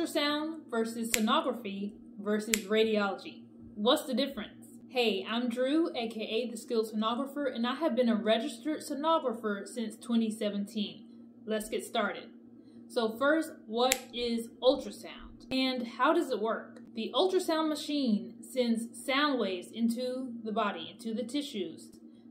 Ultrasound versus sonography versus radiology. What's the difference? Hey, I'm Drew, aka the Skilled Sonographer, and I have been a registered sonographer since 2017. Let's get started. So, first, what is ultrasound and how does it work? The ultrasound machine sends sound waves into the body, into the tissues.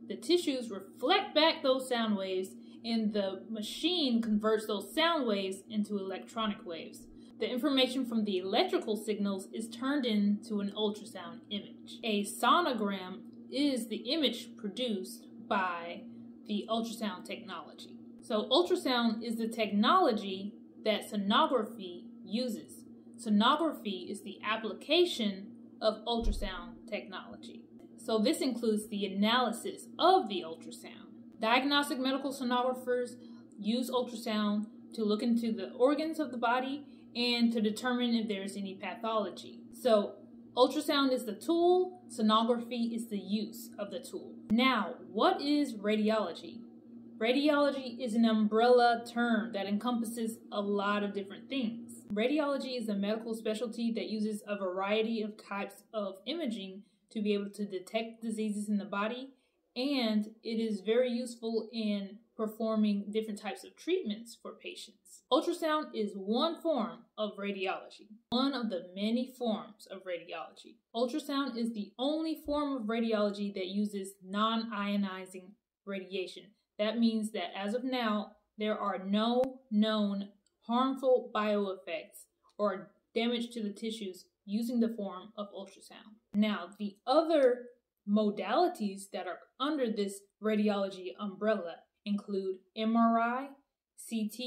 The tissues reflect back those sound waves, and the machine converts those sound waves into electronic waves. The information from the electrical signals is turned into an ultrasound image. A sonogram is the image produced by the ultrasound technology. So, ultrasound is the technology that sonography uses. Sonography is the application of ultrasound technology. So, this includes the analysis of the ultrasound. Diagnostic medical sonographers use ultrasound to look into the organs of the body and to determine if there's any pathology. So, ultrasound is the tool, sonography is the use of the tool. Now, what is radiology? Radiology is an umbrella term that encompasses a lot of different things. Radiology is a medical specialty that uses a variety of types of imaging to be able to detect diseases in the body, and it is very useful in performing different types of treatments for patients. Ultrasound is one form of radiology, one of the many forms of radiology. Ultrasound is the only form of radiology that uses non ionizing radiation. That means that as of now, there are no known harmful bioeffects or damage to the tissues using the form of ultrasound. Now, the other modalities that are under this radiology umbrella include MRI, CT,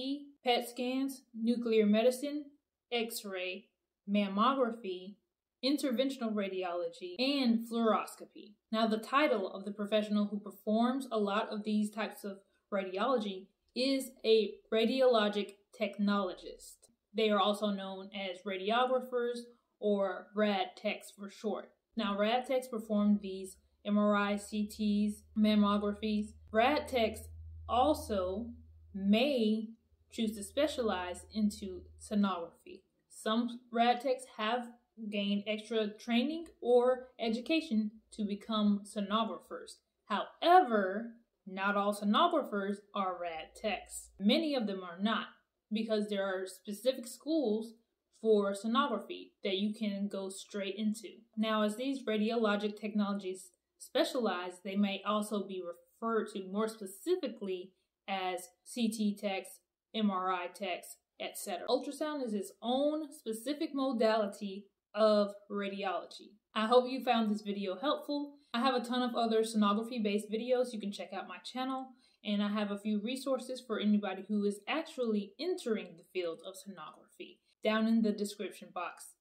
PET scans, nuclear medicine, X ray, mammography, interventional radiology, and fluoroscopy. Now, the title of the professional who performs a lot of these types of radiology is a radiologic technologist. They are also known as radiographers or rad techs for short. Now, rad techs perform these MRI, CTs, mammographies. Rad techs also may choose to specialize into sonography. Some rad techs have gained extra training or education to become sonographers. However, not all sonographers are rad techs. Many of them are not because there are specific schools for sonography that you can go straight into. Now, as these radiologic technologies specialize, they may also be referred to more specifically as CT techs, MRI techs, etc. Ultrasound is its own specific modality of radiology. I hope you found this video helpful. I have a ton of other sonography based videos you can check out my channel, and I have a few resources for anybody who is actually entering the field of sonography down in the description box.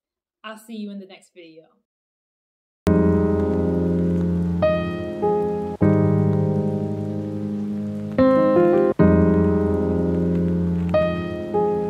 I'll see you in the next video.